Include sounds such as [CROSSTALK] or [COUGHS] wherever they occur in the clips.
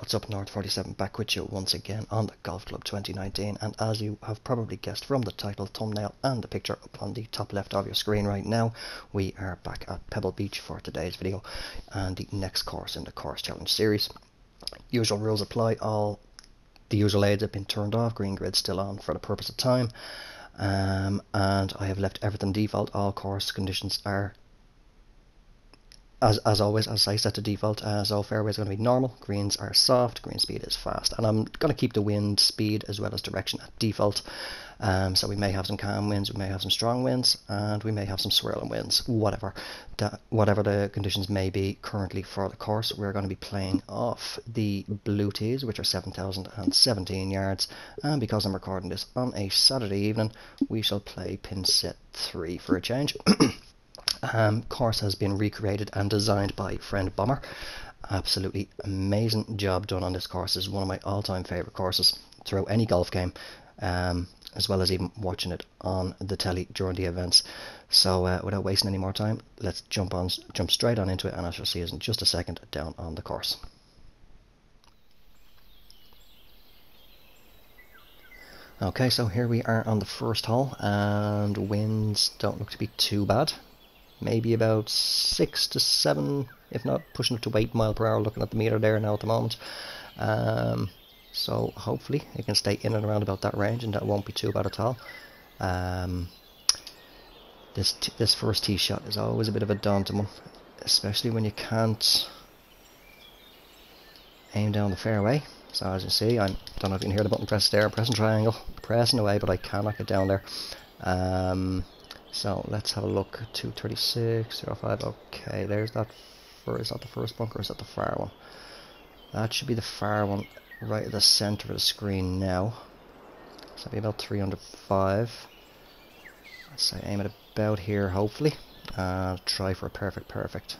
what's up North 47 back with you once again on the Golf Club 2019 and as you have probably guessed from the title, thumbnail and the picture up on the top left of your screen right now, we are back at Pebble Beach for today's video and the next course in the course challenge series. Usual rules apply, all the usual aids have been turned off, green grid still on for the purpose of time. Um, and I have left everything default, all course conditions are as, as always, as I set to default, as all fairways are going to be normal, greens are soft, green speed is fast. And I'm going to keep the wind speed as well as direction at default. Um, so we may have some calm winds, we may have some strong winds, and we may have some swirling winds, whatever. Whatever the conditions may be currently for the course, we're going to be playing off the blue tees, which are 7,017 yards. And because I'm recording this on a Saturday evening, we shall play pin set 3 for a change. [CLEARS THROAT] Um, course has been recreated and designed by Friend Bomber. Absolutely amazing job done on this course. It's one of my all-time favorite courses throughout any golf game, um, as well as even watching it on the telly during the events. So, uh, without wasting any more time, let's jump on, jump straight on into it, and I shall see us in just a second down on the course. Okay, so here we are on the first hole, and winds don't look to be too bad maybe about six to seven, if not pushing up to eight mile per hour. Looking at the meter there now at the moment. Um, so hopefully it can stay in and around about that range, and that won't be too bad at all. Um, this this first tee shot is always a bit of a daunting one, especially when you can't aim down the fairway. So as you see, I don't know if you can hear the button press there, pressing triangle, pressing away, but I cannot get down there. Um, so let's have a look. 236, 05. Okay, there's that. First, is that the first bunker is that the far one? That should be the far one right at the center of the screen now. So that'll be about 305. Let's say aim it about here, hopefully. Uh, try for a perfect, perfect.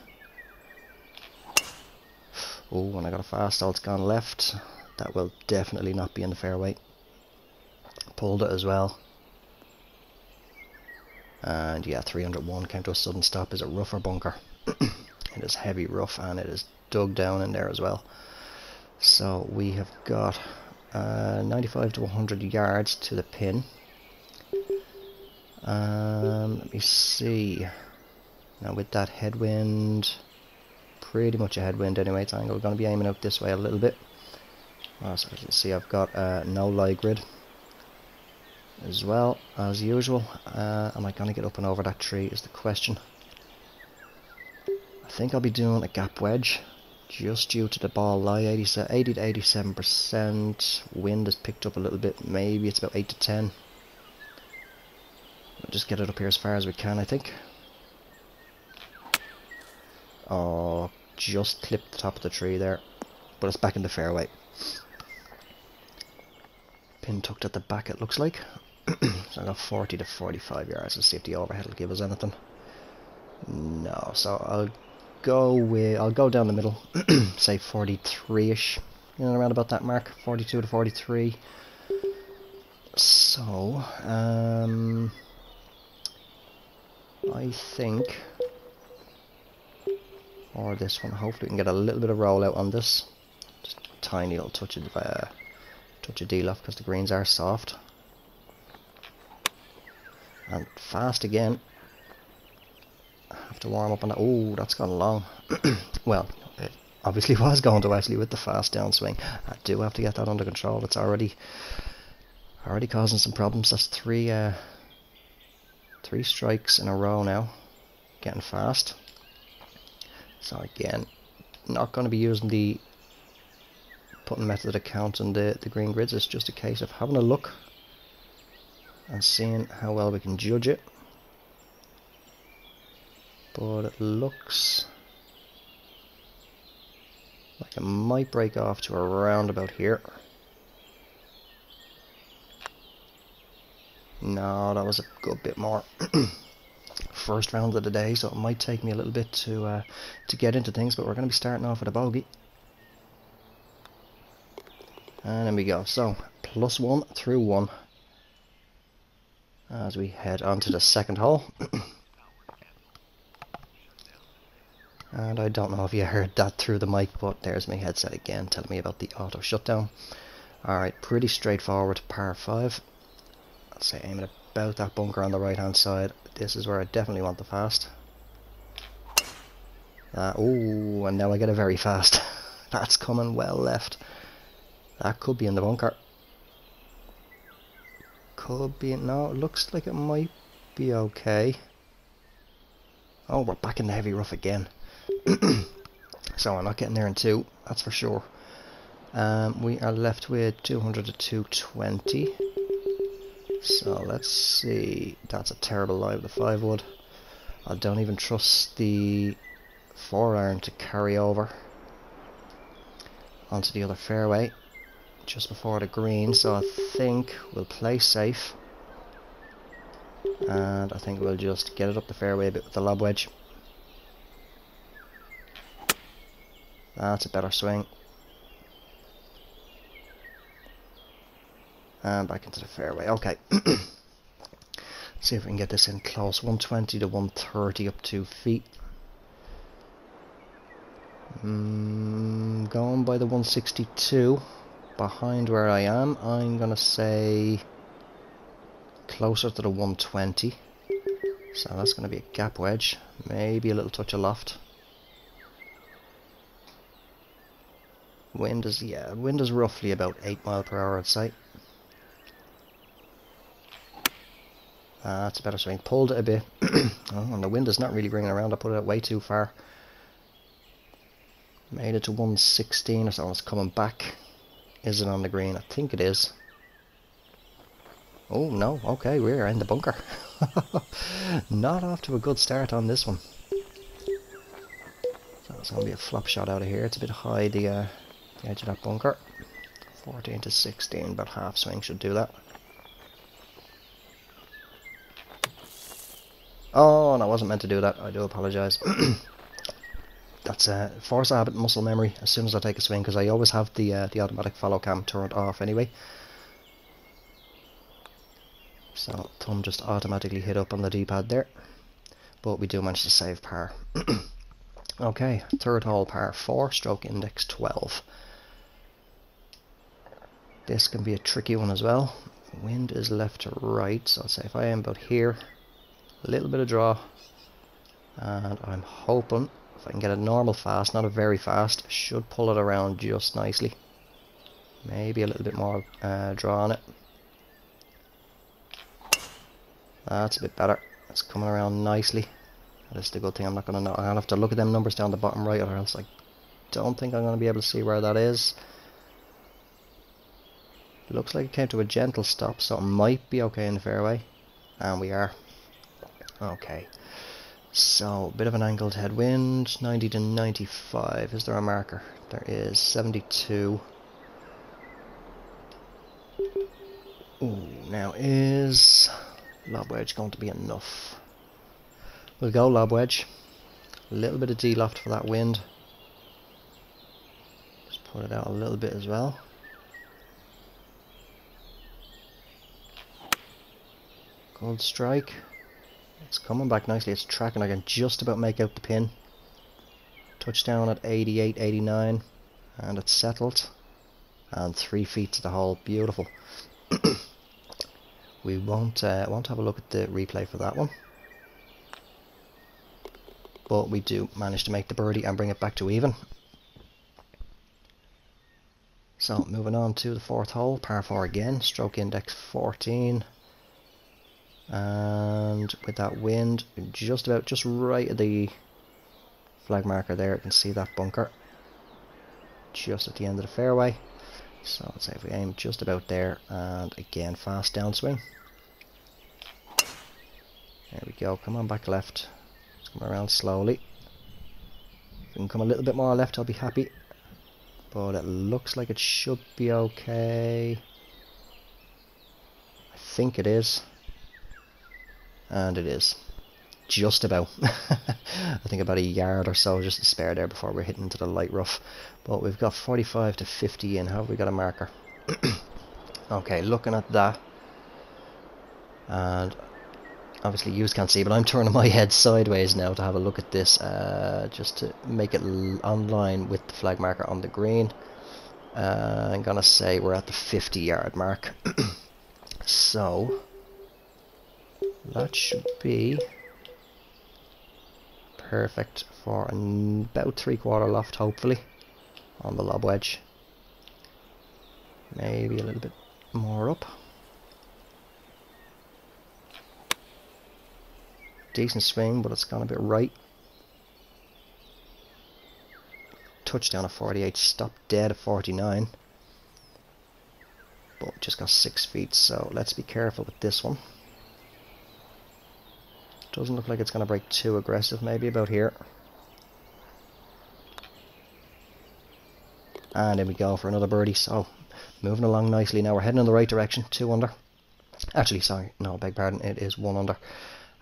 Oh, when I got a fast, it's gone left. That will definitely not be in the fairway. Pulled it as well. And yeah, 301 came to a sudden stop. Is a rougher bunker. [CLEARS THROAT] it is heavy rough and it is dug down in there as well. So we have got uh, 95 to 100 yards to the pin. Um, let me see. Now with that headwind, pretty much a headwind anyway, it's angle. We're going to be aiming out this way a little bit. As you can see, I've got uh, no lie grid as well as usual. Uh, am I going to get up and over that tree is the question. I think I'll be doing a gap wedge just due to the ball lie 80, to 87%. Wind has picked up a little bit, maybe it's about 8 to 10. We'll just get it up here as far as we can, I think. Oh, just clipped the top of the tree there, but it's back in the fairway. Pin tucked at the back, it looks like [CLEARS THROAT] so I got 40 to 45 yards. Let's see if the overhead will give us anything. No, so I'll go with I'll go down the middle, [CLEARS THROAT] say 43ish, you know, around about that mark, 42 to 43. So, um, I think, or this one. Hopefully, we can get a little bit of rollout on this. Just tiny little touch of uh, touch of D-loft because the greens are soft. And fast again. I have to warm up on that. Oh, that's gone long. [CLEARS THROAT] well, it obviously [LAUGHS] was going to actually with the fast downswing. I do have to get that under control. It's already already causing some problems. That's three uh, three strikes in a row now. Getting fast. So again, not going to be using the putting method account on the, the green grids. It's just a case of having a look and seeing how well we can judge it. But it looks like it might break off to around about here. No, that was a good bit more. [CLEARS THROAT] First round of the day, so it might take me a little bit to uh, to get into things, but we're going to be starting off with a bogey. And there we go. So, plus one through one as we head on to the second hole. [CLEARS THROAT] And I don't know if you heard that through the mic, but there's my headset again telling me about the auto shutdown. Alright, pretty straightforward par 5. I'll say aim at about that bunker on the right hand side. This is where I definitely want the fast. Uh, oh, and now I get a very fast. [LAUGHS] That's coming well left. That could be in the bunker. Could be, no, it looks like it might be okay. Oh, we're back in the heavy rough again. [CLEARS THROAT] so we're not getting there in two, that's for sure. Um, we are left with 200 to 220. So let's see. That's a terrible lie with the 5 wood. I don't even trust the 4 iron to carry over onto the other fairway just before the green. So I think we'll play safe. And I think we'll just get it up the fairway a bit with the lob wedge. That's a better swing. And back into the fairway. Okay. [CLEARS THROAT] See if we can get this in close. 120 to 130 up two feet. Mm, going by the 162 behind where I am, I'm gonna say closer to the 120. So that's gonna be a gap wedge, maybe a little touch of loft. Wind is yeah, wind is roughly about eight mile per hour, I'd say. Uh, that's a better swing. Pulled it a bit. [CLEARS THROAT] oh, and the wind is not really bringing around. I put it way too far. Made it to 116 or so. It's coming back. Is it on the green? I think it is. Oh, no. Okay, we're in the bunker. [LAUGHS] not off to a good start on this one. So it's going to be a flop shot out of here. It's a bit high, the, uh, the edge of that bunker. 14 to 16, but half swing should do that. Oh, and I wasn't meant to do that. I do apologise. [CLEARS THROAT] That's a force habit muscle memory as soon as I take a swing because I always have the uh, the automatic follow cam turned off anyway. So thumb just automatically hit up on the D-pad there. But we do manage to save par. [CLEARS THROAT] okay, third hole par 4, stroke index 12. This can be a tricky one as well. Wind is left to right, so I'll say if I am about here, a little bit of draw and I'm hoping if I can get a normal fast not a very fast should pull it around just nicely. Maybe a little bit more uh, draw on it. That's a bit better. It's coming around nicely. That's the good thing. I'm not gonna know. I'll have to look at them numbers down the bottom right or else I don't think I'm gonna be able to see where that is. Looks like it came to a gentle stop so it might be okay in the fairway. And we are. Okay. So, bit of an angled headwind, 90 to 95. Is there a marker? There is, 72. Ooh, now is lob wedge going to be enough? We'll go lob wedge. A little bit of D-loft for that wind. Just put it out a little bit as well. Gold strike. It's coming back nicely. It's tracking. I can just about make out the pin. Touchdown at 88, 89. And it's settled. And three feet to the hole. Beautiful. [CLEARS THROAT] we won't, uh, won't have a look at the replay for that one. But we do manage to make the birdie and bring it back to even. So moving on to the fourth hole, par 4 again, stroke index 14 and with that wind just about just right at the flag marker there you can see that bunker just at the end of the fairway. So let's say if we aim just about there and again fast downswing. There we go come on back left. Let's come around slowly. If we can come a little bit more left I'll be happy. But it looks like it should be okay. I think it is and it is just about. [LAUGHS] I think about a yard or so just to spare there before we're hitting into the light rough. But we've got 45 to 50 in. Have we got a marker? [CLEARS THROAT] Okay looking at that. And obviously you can't see, but I'm turning my [LAUGHS] head sideways now to have a look at this, uh, just to make it online with the flag marker on the green. Uh, I'm gonna say we're at the 50 yard mark. [CLEARS THROAT] so that should be perfect for about three quarter loft, hopefully, on the lob wedge. Maybe a little bit more up. Decent swing, but it's gone a bit right. Touchdown at 48, stop dead at 49. But just got 6 feet, so let's be careful with this one. Doesn't look like it's going to break too aggressive, maybe about here. And there we go for another birdie, so moving along nicely now. We're heading in the right direction, 2 under. Actually, sorry, no, beg pardon, it is 1 under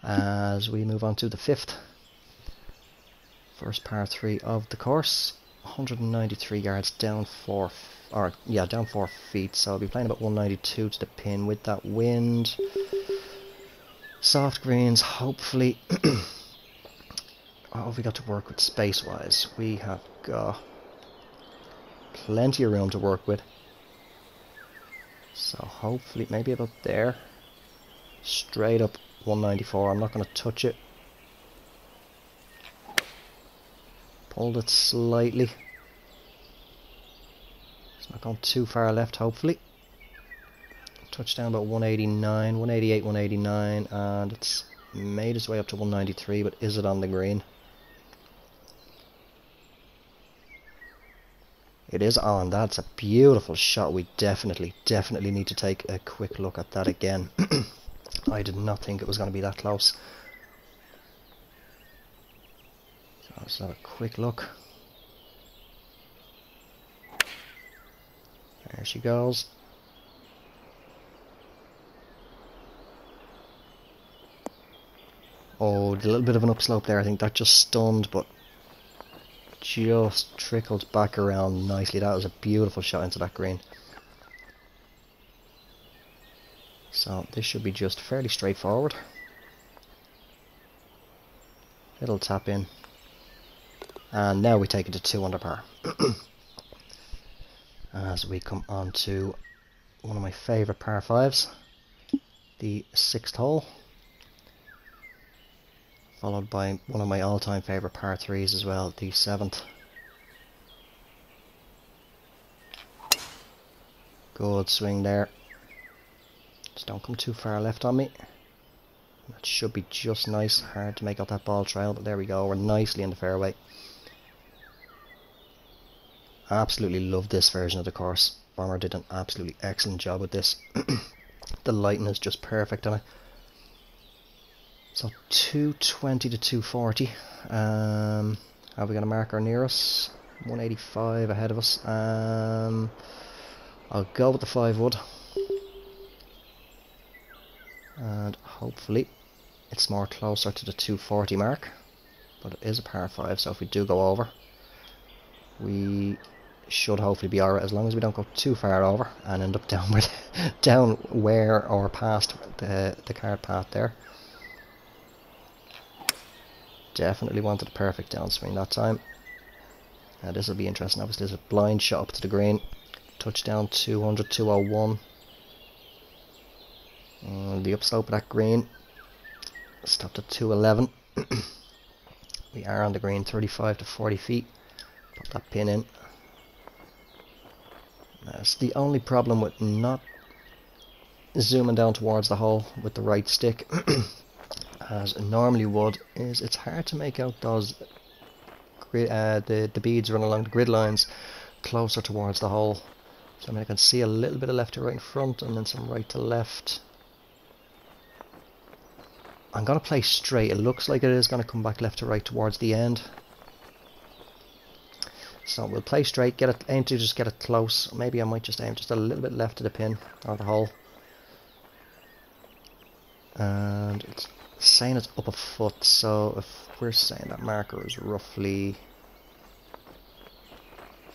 as we move on to the fifth. First par three of the course. 193 yards down four, or yeah, down four feet. So I'll be playing about 192 to the pin with that wind. Soft greens, hopefully. what [CLEARS THROAT] have oh, we got to work with space-wise? We have got plenty of room to work with. So hopefully, maybe about there. Straight up 194. I'm not going to touch it. Pulled it slightly. It's not going too far left, hopefully. Touchdown about 189, 188, 189, and it's made its way up to 193, but is it on the green? It is on. That's a beautiful shot. We definitely, definitely need to take a quick look at that again. [CLEARS THROAT] I did not think it was going to be that close. So let's have a quick look. There she goes. Oh, a little bit of an upslope there. I think that just stunned, but just trickled back around nicely. That was a beautiful shot into that green. So this should be just fairly straightforward. Little tap in. And now we take it to 2 under par. [CLEARS THROAT] As we come on to one of my favourite par 5s. The sixth hole. Followed by one of my all-time favourite par 3s as well, the seventh. Good swing there. Just don't come too far left on me. That should be just nice. Hard to make out that ball trail, but there we go. We're nicely in the fairway. Absolutely love this version of the course. Bomber did an absolutely excellent job with this. [CLEARS THROAT] the lighting is just perfect on it. So 220 to 240. Um, have we got a marker near us? 185 ahead of us. Um, I'll go with the 5 wood and hopefully it's more closer to the 240 mark but it is a par 5 so if we do go over we should hopefully be alright as long as we don't go too far over and end up [LAUGHS] down down where or past the, the cart path there definitely wanted a perfect downswing that time now this will be interesting obviously there's a blind shot up to the green touchdown 200 201 and the upslope of that green stopped at 211. [CLEARS THROAT] we are on the green 35 to 40 feet. Put that pin in. That's the only problem with not zooming down towards the hole with the right stick [CLEARS THROAT] as normally would is it's hard to make out those uh, the, the beads run along the grid lines closer towards the hole. So I mean I can see a little bit of left to right in front and then some right to left I'm going to play straight. It looks like it is going to come back left to right towards the end. So we'll play straight, get it, aim to just get it close. Maybe I might just aim just a little bit left of the pin or the hole. And it's saying it's up a foot, so if we're saying that marker is roughly...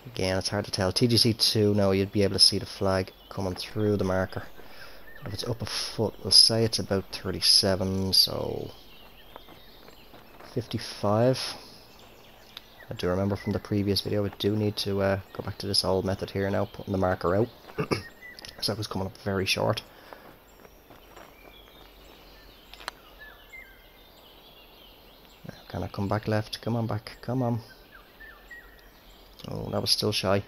Again, it's hard to tell. TGC2, now you'd be able to see the flag coming through the marker. If it's up a foot, we'll say it's about 37, so 55. I do remember from the previous video, I do need to uh, go back to this old method here now, putting the marker out. [CLEARS THROAT] so it was coming up very short. Can I come back left? Come on back, come on. Oh, that was still shy.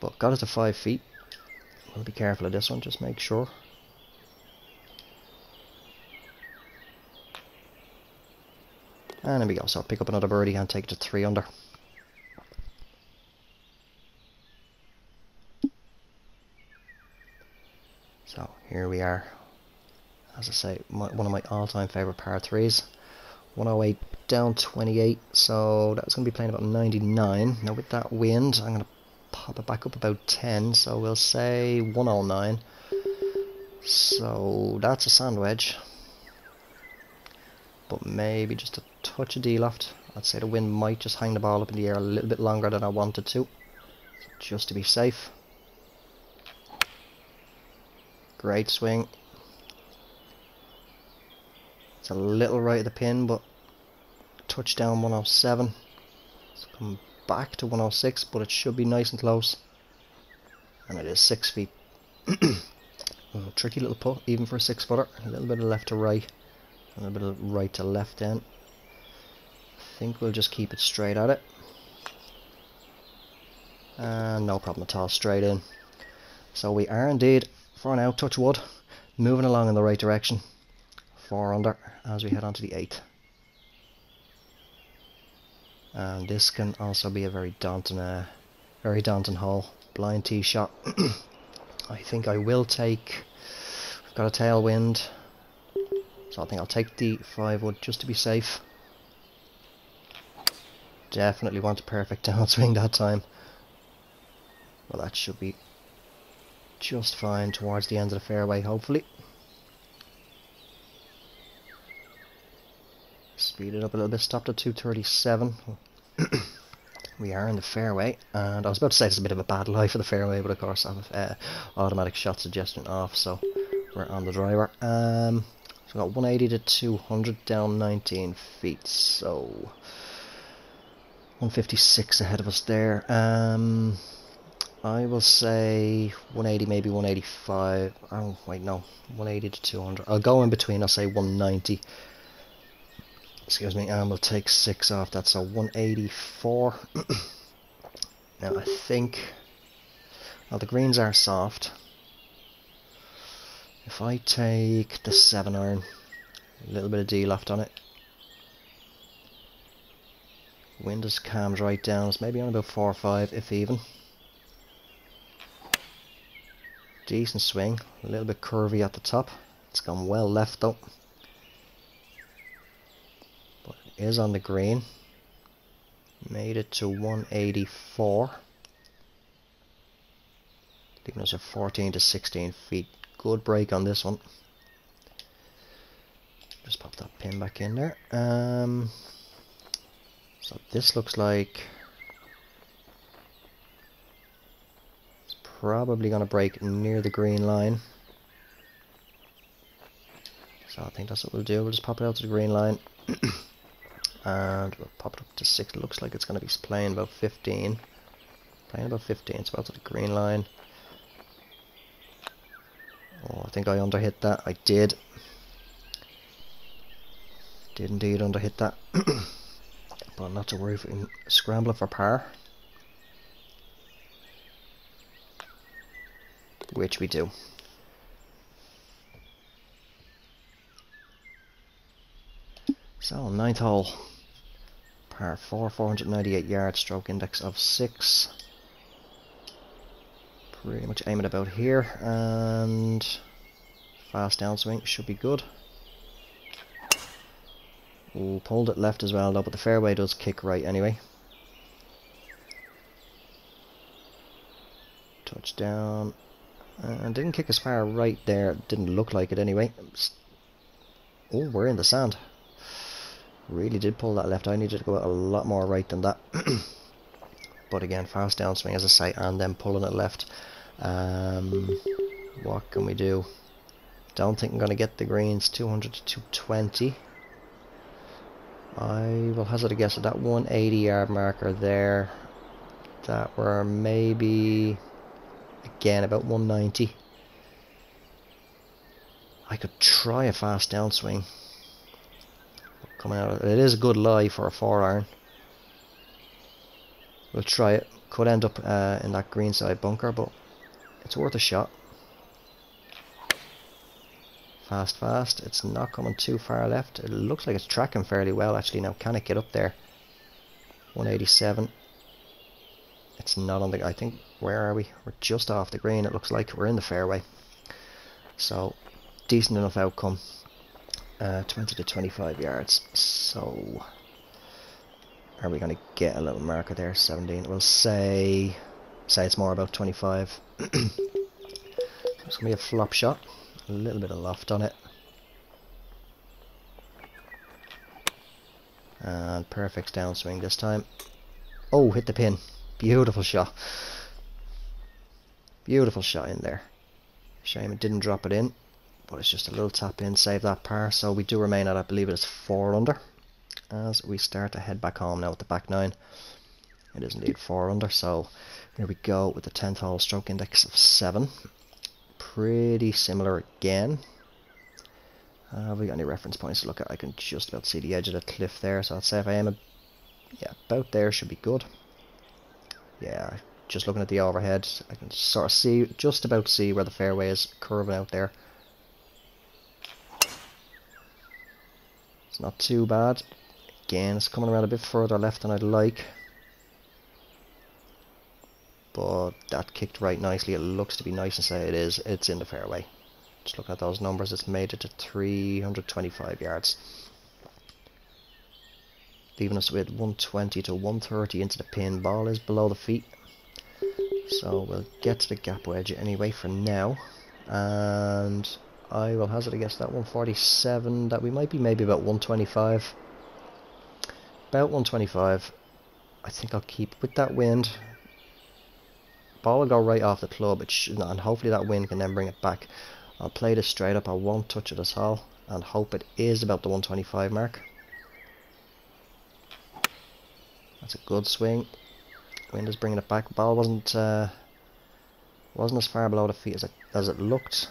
But got it to 5 feet. We'll be careful of this one, just make sure. And there we go, so I'll pick up another birdie and take it to 3 under. So here we are. As I say, my, one of my all-time favourite par 3s. 108 down 28, so that's going to be playing about 99. Now with that wind, I'm going to pop it back up about 10, so we'll say 109. So that's a sand wedge. But maybe just a touch of D-loft. I'd say the wind might just hang the ball up in the air a little bit longer than I wanted to. Just to be safe. Great swing. It's a little right of the pin, but touchdown 107. It's come back to 106, but it should be nice and close. And it is six feet. [CLEARS THROAT] tricky little putt, even for a six footer. A little bit of left to right, a little bit of right to left then. I think we'll just keep it straight at it. And no problem at all, straight in. So we are indeed, for now, touch wood, moving along in the right direction. Four under as we head on to the eighth. And this can also be a very daunting, uh, very daunting hole. Blind tee shot. [CLEARS THROAT] I think I will take. I've got a tailwind, so I think I'll take the five wood just to be safe. Definitely want a perfect [LAUGHS] downswing that time. Well, that should be just fine towards the end of the fairway, hopefully. Speed it up a little bit, stopped at 237. [CLEARS THROAT] we are in the fairway, and I was about to say it's a bit of a bad lie for the fairway, but of course I have uh, automatic shot suggestion off, so we're on the driver. Um, so we got 180 to 200 down 19 feet, so 156 ahead of us there. Um, I will say 180, maybe 185. Oh, wait, no, 180 to 200. I'll go in between. I'll say 190 excuse me, and we'll take 6 off, that's a 184. [CLEARS THROAT] now I think, well the greens are soft. If I take the 7 iron, a little bit of D-loft on it. Wind has calmed right down, it's maybe on about 4 or 5 if even. Decent swing, a little bit curvy at the top. It's gone well left though is on the green. Made it to 184. Leaving us at 14 to 16 feet. Good break on this one. Just pop that pin back in there. Um, so this looks like it's probably going to break near the green line. So I think that's what we'll do. We'll just pop it out to the green line. [CLEARS THROAT] Uh, and we'll pop it up to 6 it looks like it's going to be playing about 15 playing about 15 it's about to the green line. Oh I think I underhit that. I did. Did indeed underhit that. [COUGHS] But not to worry if we scramble for par. Which we do. So ninth hole par 4, 498 yards, stroke index of 6. Pretty much aiming about here, and fast downswing should be good. Ooh, pulled it left as well though, but the fairway does kick right anyway. Touchdown. And didn't kick as far right there, didn't look like it anyway. Oh, we're in the sand. Really did pull that left. I needed to go a lot more right than that. [CLEARS THROAT] but again, fast downswing as I say, and then pulling it left. Um, What can we do? Don't think I'm going to get the greens 200 to 220. I will hazard a guess at that 180 yard marker there. That were maybe again about 190. I could try a fast downswing. Coming out, it is a good lie for a four iron. We'll try it. Could end up uh, in that green side bunker, but it's worth a shot. Fast, fast. It's not coming too far left. It looks like it's tracking fairly well, actually. Now, can it get up there? 187. It's not on the... I think... Where are we? We're just off the green, it looks like. We're in the fairway. So, decent enough outcome. Uh, 20 to 25 yards. So... Are we going to get a little marker there? 17. We'll say... Say it's more about 25. [CLEARS THROAT] it's going to be a flop shot a little bit of loft on it. And perfect downswing this time. Oh, hit the pin. Beautiful shot. Beautiful shot in there. Shame it didn't drop it in. But it's just a little tap in, save that par. So we do remain at, I believe it is 4 under. As we start to head back home now with the back 9. It is indeed 4 under. So here we go with the 10th hole stroke index of 7 pretty similar again. Uh, have we got any reference points to look at? I can just about see the edge of the cliff there, so I'd say if I am a, yeah, about there should be good. Yeah, just looking at the overhead, I can sort of see, just about see where the fairway is curving out there. It's not too bad. Again, it's coming around a bit further left than I'd like but that kicked right nicely. It looks to be nice and say it is. It's in the fairway. Just look at those numbers. It's made it to 325 yards. Leaving us with 120 to 130 into the pin. Ball is below the feet. So we'll get to the gap wedge anyway for now. And I will hazard a guess that 147, that we might be maybe about 125. About 125. I think I'll keep with that wind ball will go right off the club should, and hopefully that wind can then bring it back I'll play this straight up I won't touch it at all and hope it is about the 125 mark that's a good swing wind is bringing it back ball wasn't uh, wasn't as far below the feet as it, as it looked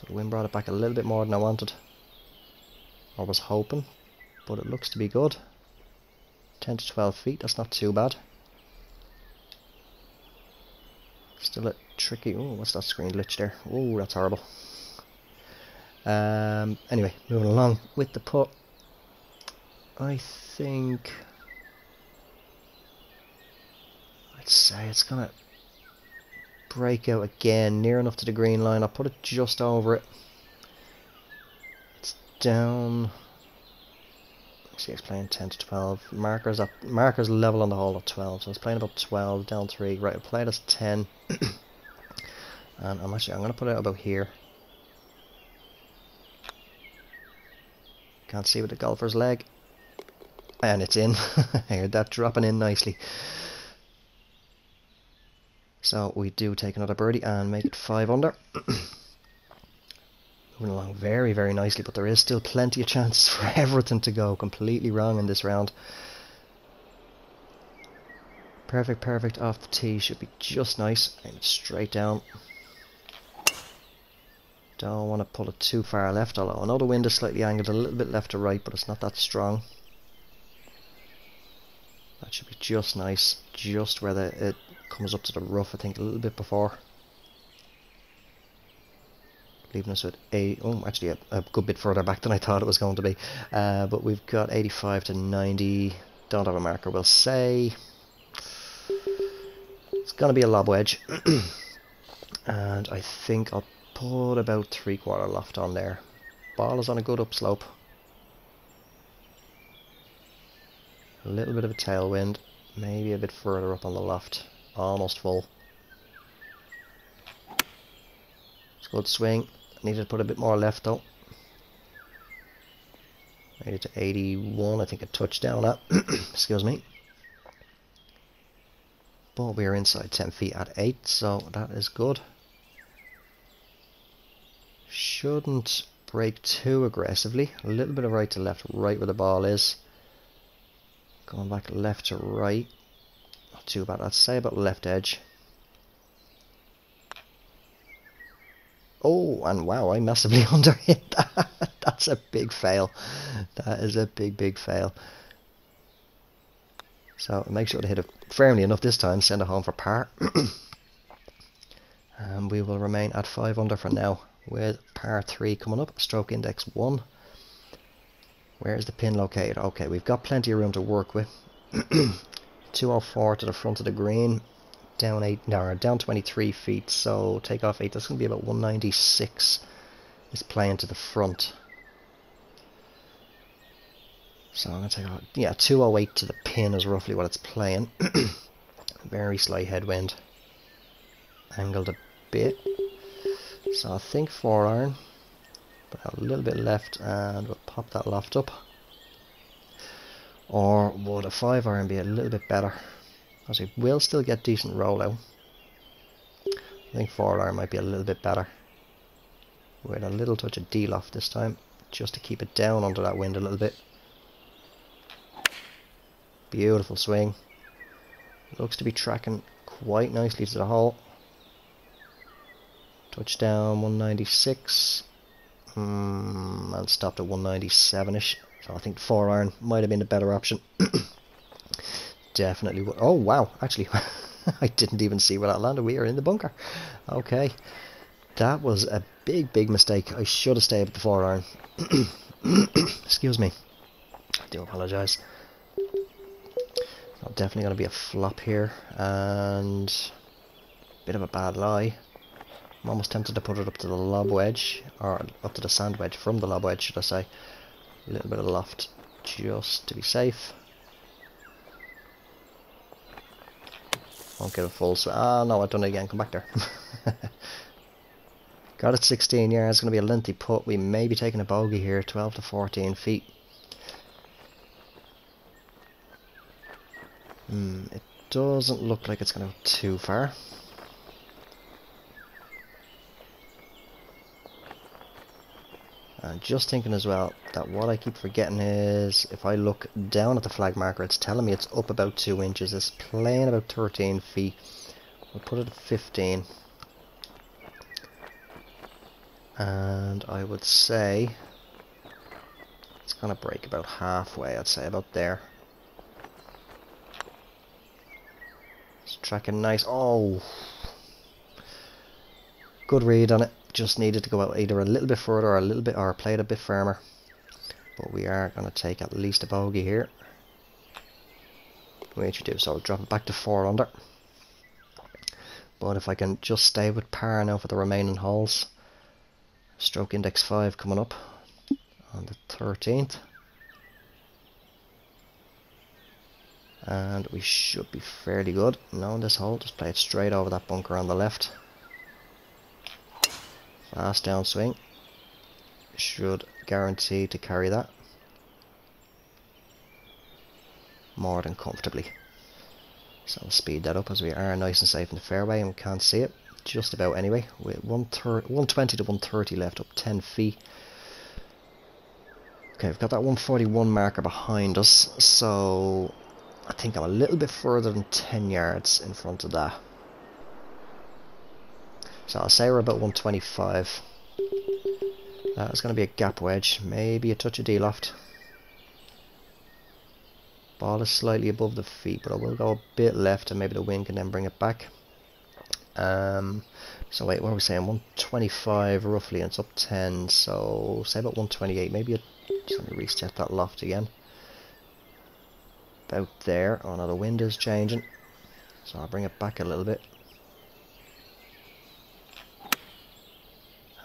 so the wind brought it back a little bit more than I wanted I was hoping but it looks to be good 10 to 12 feet that's not too bad Still a tricky. Oh, what's that screen glitch there? Oh, that's horrible. Um, anyway, moving along with the putt. I think I'd say it's gonna break out again, near enough to the green line. I'll put it just over it. It's down. See it's playing 10 to 12 markers at markers level on the hole at 12 so it's playing about 12 down 3 right I'll play it as 10 [CLEARS THROAT] and I'm actually I'm gonna put it about here. Can't see with the golfer's leg. And it's in. [LAUGHS] I heard that dropping in nicely so we do take another birdie and make it 5 under [CLEARS THROAT] moving along very, very nicely, but there is still plenty of chances [LAUGHS] for everything to go completely wrong in this round. Perfect, perfect off the tee should be just nice. Aim straight down. Don't want to pull it too far left, although I know the wind is slightly angled a little bit left to right, but it's not that strong. That should be just nice, just where the, it comes up to the rough, I think, a little bit before. Leaving us with a oh actually a, a, good bit further back than I thought it was going to be. Uh, but we've got 85 to 90 don't have a marker we'll say. It's gonna be a lob wedge. [CLEARS THROAT] And I think I'll put about three quarter loft on there. Ball is on a good upslope. A little bit of a tailwind maybe a bit further up on the loft almost full it's a good swing Needed to put a bit more left though. Made it to 81, I think a touchdown up. [CLEARS THROAT] Excuse me. But we are inside 10 feet at 8, so that is good. Shouldn't break too aggressively. A little bit of right to left, right where the ball is. Going back left to right. Too bad. I'd say about the left edge. Oh, and wow, I massively [LAUGHS] underhit that. That's a big fail. That is a big, big fail. So make sure to hit it firmly enough this time, send it home for par. [CLEARS THROAT] and we will remain at 5 under for now with par 3 coming up, stroke index 1. Where's the pin located? Okay, we've got plenty of room to work with. [CLEARS THROAT] 204 to the front of the green, down 8, no, down 23 feet, so take off 8, that's going to be about 196 is playing to the front. So I'm going to take out, yeah, 208 to the pin is roughly what it's playing. [CLEARS THROAT] Very slight headwind. Angled a bit. So I think 4 iron. But a little bit left and we'll pop that loft up. Or would a 5 iron be a little bit better? Because we will still get decent rollout. I think 4 iron might be a little bit better. With a little touch of D-loft this time. Just to keep it down under that wind a little bit. Beautiful swing. Looks to be tracking quite nicely to the hole. Touchdown 196. Mm, and stopped at 197ish. I think four iron might have been a better option. [COUGHS] Definitely. Oh wow! Actually, [LAUGHS] I didn't even see where that landed. We are in the bunker. Okay, that was a big, big mistake. I should have stayed with the four iron. [COUGHS] Excuse me. I do apologise. Definitely going to be a flop here, and bit of a bad lie. I'm almost tempted to put it up to the lob wedge, or up to the sand wedge from the lob wedge, should I say. A little bit of loft, just to be safe. Won't get a full. Ah, no, I've done it again. Come back there. [LAUGHS] Got it 16 yards. It's going to be a lengthy putt. We may be taking a bogey here, 12 to 14 feet. Hmm, it doesn't look like it's going to go too far. And just thinking as well that what I keep forgetting is if I look down at the flag marker, it's telling me it's up about 2 inches. It's playing about 13 feet. We'll put it at 15. And I would say it's going to break about halfway, I'd say about there. It's tracking nice. Oh! Good read on it just needed to go out either a little bit further or a little bit or play it a bit firmer. But we are going to take at least a bogey here. Which we do so I'll drop it back to 4 under. But if I can just stay with par now for the remaining holes. Stroke index 5 coming up on the 13th and we should be fairly good. Knowing this hole just play it straight over that bunker on the left Fast downswing. Should guarantee to carry that. More than comfortably. So I'll speed that up as we are nice and safe in the fairway and we can't see it. Just about anyway. With 120 to 130 left, up 10 feet. Okay, we've got that 141 marker behind us, so I think I'm a little bit further than 10 yards in front of that. So I'll say we're about 125. That's going to be a gap wedge, maybe a touch of D-loft. Ball is slightly above the feet, but I will go a bit left and maybe the wind can then bring it back. Um, so wait, what are we saying? 125 roughly, and it's up 10, so say about 128. Maybe a, just let me reset that loft again. About there. Oh no, the wind is changing, so I'll bring it back a little bit.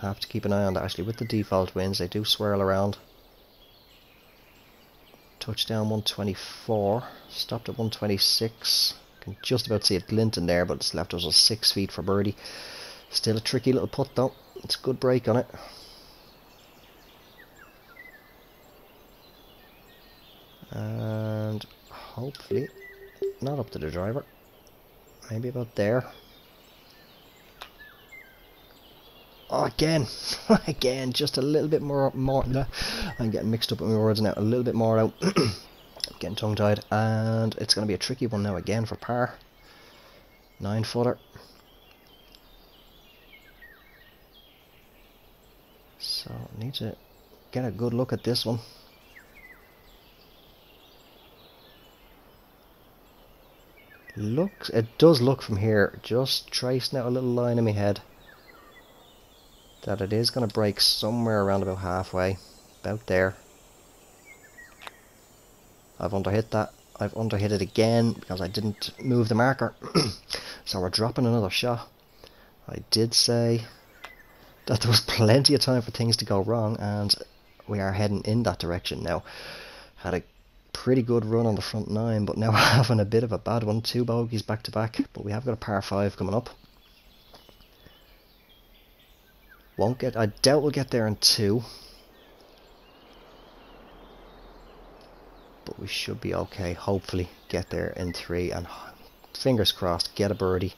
Have to keep an eye on that. Actually with the default winds they do swirl around. Touchdown 124 stopped at 126 can just about see it glinting there but it's left us a six feet for birdie. Still a tricky little putt though. It's a good break on it. And hopefully not up to the driver. Maybe about there. Again, [LAUGHS] again, just a little bit more, more. I'm getting mixed up with my words now. A little bit more out. [CLEARS THROAT] getting tongue-tied, and it's going to be a tricky one now again for par. Nine footer. So need to get a good look at this one. Looks, it does look from here, just tracing out a little line in my head that it is going to break somewhere around about halfway, about there. I've underhit that. I've underhit it again because I didn't move the marker. [CLEARS THROAT] so we're dropping another shot. I did say that there was plenty of time for things to go wrong and we are heading in that direction now. Had a pretty good run on the front nine but now [LAUGHS] having a bit of a bad one. Two bogeys back to back but we have got a par 5 coming up. Won't get. I doubt we'll get there in two. But we should be okay. Hopefully get there in three. And fingers crossed, get a birdie.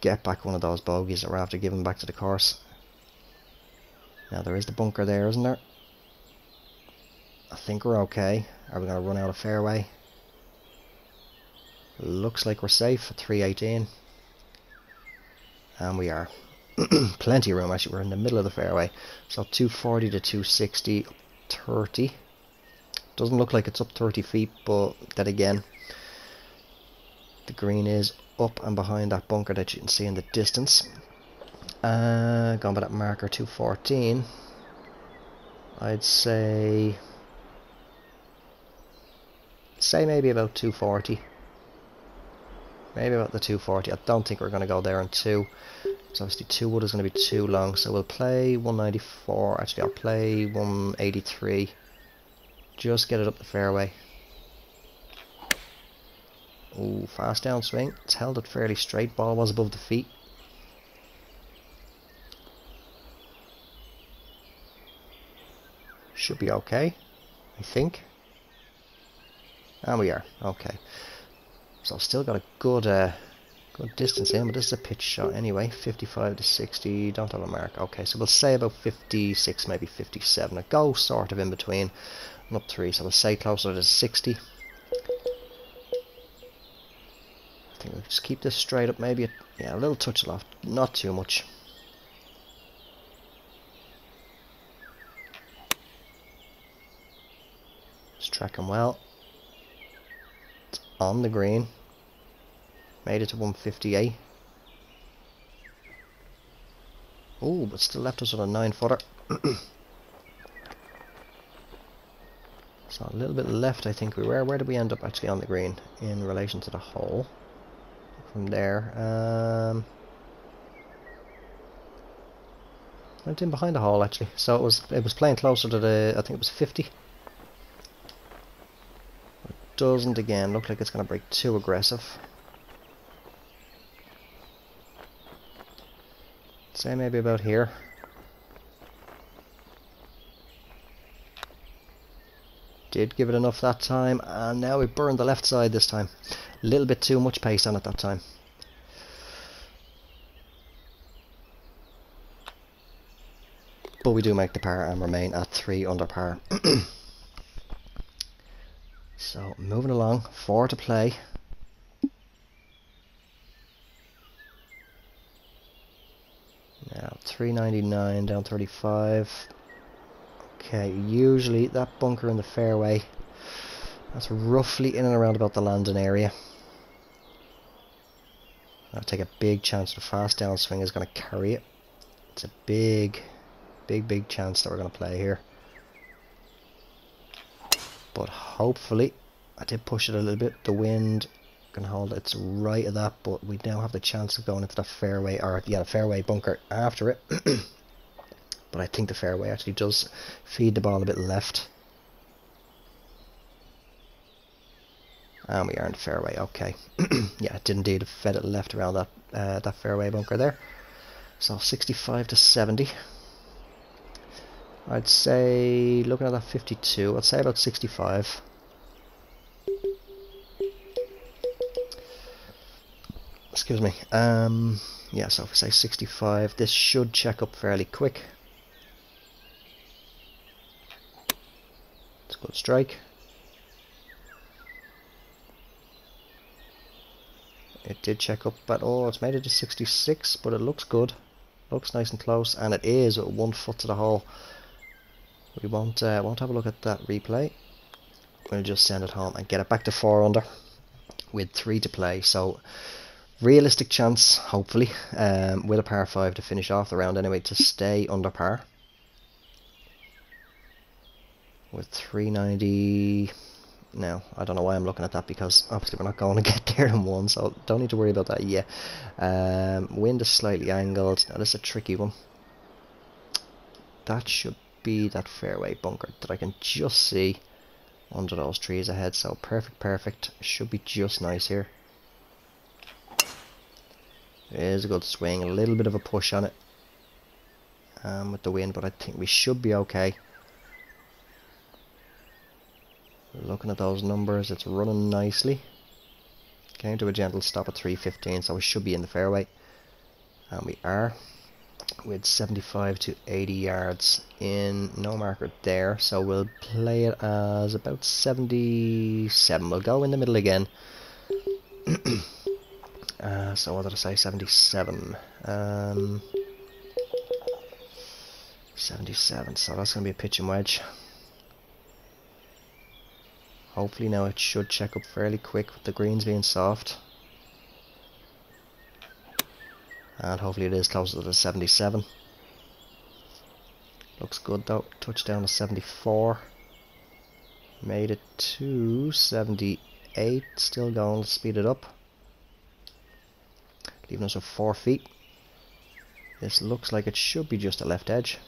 Get back one of those bogeys that we're after giving back to the course. Now there is the bunker there, isn't there? I think we're okay. Are we going to run out of fairway? Looks like we're safe at 318 and we are [CLEARS THROAT] plenty of room. Actually we're in the middle of the fairway. So 240 to 260 30 doesn't look like it's up 30 feet but then again the green is up and behind that bunker that you can see in the distance. Uh, going by that marker 214 I'd say say maybe about 240 Maybe about the 240. I don't think we're going to go there in 2. So obviously 2 wood is going to be too long. So we'll play 194. Actually, I'll play 183. Just get it up the fairway. Ooh, fast downswing. It's held it fairly straight. Ball was above the feet. Should be okay, I think. And we are. Okay. So I've still got a good uh, good distance in, but this is a pitch shot anyway. 55 to 60, don't have a mark. Okay, so we'll say about 56, maybe 57. A go sort of in between. Not three, so we'll say closer to 60. I think we'll just keep this straight up, maybe a, yeah, a little touch loft, not too much. Track him well on the green. Made it to 158. Oh, but still left us on a 9 footer. [CLEARS THROAT] so a little bit left I think we were. Where did we end up actually on the green in relation to the hole? From there. Um, went in behind the hole actually. So it was it was playing closer to the I think it was 50 doesn't again look like it's going to break too aggressive. Say maybe about here. Did give it enough that time, and now we burned the left side this time. A little bit too much pace on it that time. But we do make the par and remain at 3 under par. [CLEARS THROAT] So moving along, four to play. Now 399 down 35. Okay, usually that bunker in the fairway, that's roughly in and around about the landing area. I'll take a big chance the fast downswing is going to carry it. It's a big, big, big chance that we're going to play here. But hopefully I did push it a little bit. The wind can hold it's right of that, but we now have the chance of going into the fairway, or yeah, the fairway bunker after it. [CLEARS THROAT] but I think the fairway actually does feed the ball a bit left. And we are in the fairway, okay. [CLEARS THROAT] yeah, it did indeed fed it left around that uh, that fairway bunker there. So 65 to 70. I'd say, looking at that 52, I'd say about 65. Excuse me. Um, yeah, so if I say 65, this should check up fairly quick. It's a good strike. It did check up, but oh, it's made it to 66, but it looks good. Looks nice and close, and it is one foot to the hole. We won't uh, won't have a look at that replay. We'll just send it home and get it back to four under with three to play. So realistic chance, hopefully, um, with a par five to finish off the round anyway, to stay under par. With 390 now. I don't know why I'm looking at that because obviously we're not going to [LAUGHS] get there in one, so don't need to worry about that yet. Um, wind is slightly angled. Now this is a tricky one. That should be that fairway bunker that I can just see under those trees ahead. So perfect, perfect. Should be just nice here. Is a good swing. A little bit of a push on it um, with the wind, but I think we should be okay. Looking at those numbers, it's running nicely. Came to a gentle stop at 315, so we should be in the fairway. And we are with 75 to 80 yards in no marker there so we'll play it as about 77 we'll go in the middle again [CLEARS THROAT] uh, so what did I say? 77 um, 77 so that's going to be a pitching wedge. Hopefully now it should check up fairly quick with the greens being soft. And hopefully it is closer to the 77 looks good though. Touchdown to 74 made it to 78 still going let's speed it up us with 4 feet this looks like it should be just a left edge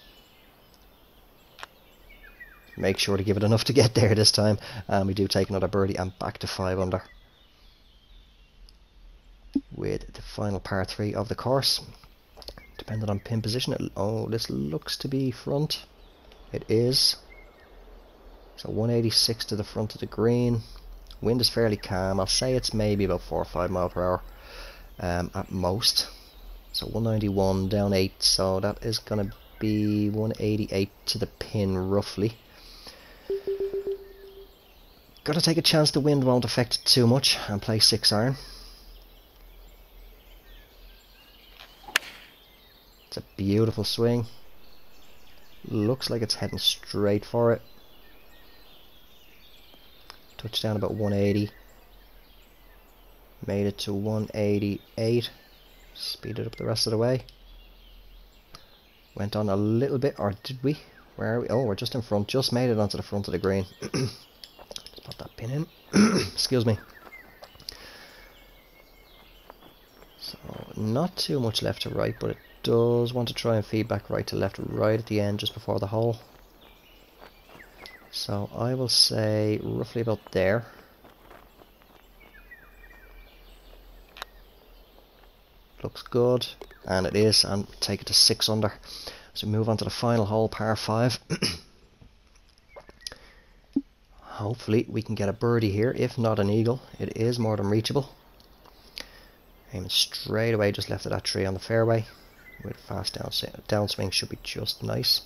make sure to give it enough to get [LAUGHS] there this time and we do take another birdie and back to 5 under with the final par 3 of the course. Depending on pin position, oh, this looks to be front. It is. So 186 to the front of the green. Wind is fairly calm. I'll say it's maybe about 4 or 5 mile per hour um, at most. So 191 down 8, so that is going to be 188 to the pin roughly. Got to take a chance the wind won't affect it too much and play 6 iron. It's a beautiful swing. Looks like it's heading straight for it. Touchdown about 180. Made it to 188. Speeded up the rest of the way. Went on a little bit, or did we? Where are we? Oh, we're just in front. Just made it onto the front of the green. [CLEARS THROAT] Put that pin in. [CLEARS THROAT] Excuse me. So, not too much left to right, but it does want to try and feed back right to left right at the end just before the hole. So I will say roughly about there. Looks good, and it is, and take it to 6 under. So move on to the final hole, par 5. [CLEARS THROAT] Hopefully we can get a birdie here, if not an eagle. It is more than reachable. Aiming straight away just left of that tree on the fairway with fast down downswing should be just nice.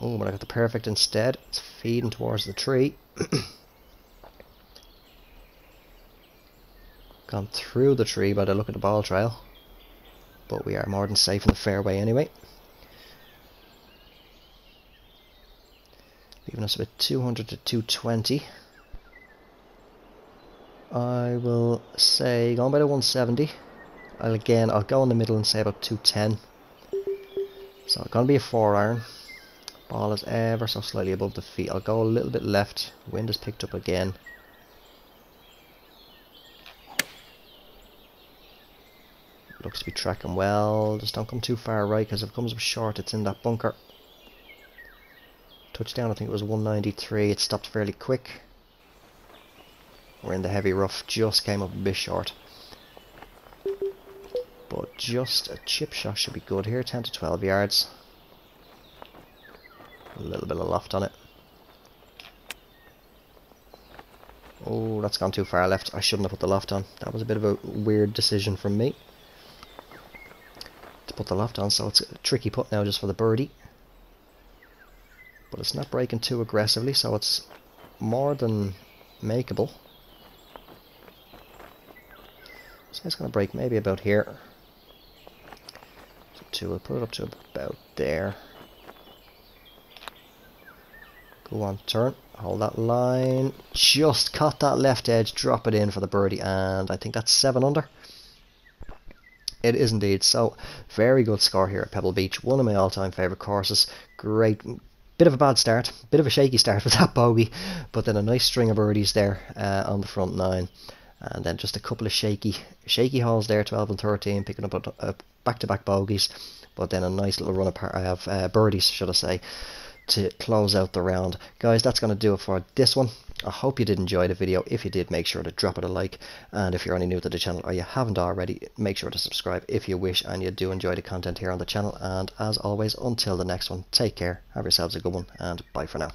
Oh, but I got the perfect instead. It's feeding towards the tree. [CLEARS THROAT] Gone through the tree by the look of the ball trail. But we are more than safe in the fairway anyway. Leaving us with 200 to 220. I will say, going by the 170. And again, I'll go in the middle and say about 210. So it's going to be a 4 iron. Ball is ever so slightly above the feet. I'll go a little bit left. Wind is picked up again. Looks to be tracking well. Just don't come too far right because if it comes up short, it's in that bunker. Touchdown, I think it was 193. It stopped fairly quick. We're in the heavy rough. Just came up a bit short. But just a chip shot should be good here, 10 to 12 yards. A little bit of loft on it. Oh, that's gone too far left. I shouldn't have put the loft on. That was a bit of a weird decision from me. To the left on, so it's a tricky put now just for the birdie. But it's not breaking too aggressively, so it's more than makeable. So it's going to break maybe about here. So we'll put it up to about there. Go on, turn. Hold that line. Just cut that left edge, drop it in for the birdie, and I think that's 7 under. It is indeed. So, very good score here at Pebble Beach. One of my all-time favourite courses. Great. Bit of a bad start. Bit of a shaky start [LAUGHS] with that bogey. But then a nice string of birdies there uh, on the front nine. And then just a couple of shaky shaky holes there, 12 and 13, picking up back-to-back -back bogeys. But then a nice little run of I have uh, birdies, should I say to close out the round. Guys, that's going to do it for this one. I hope you did enjoy the video. If you did, make sure to drop it a like. And if you're only new to the channel or you haven't already, make sure to subscribe if you wish and you do enjoy the content here on the channel. And as always, until the next one, take care, have yourselves a good one, and bye for now.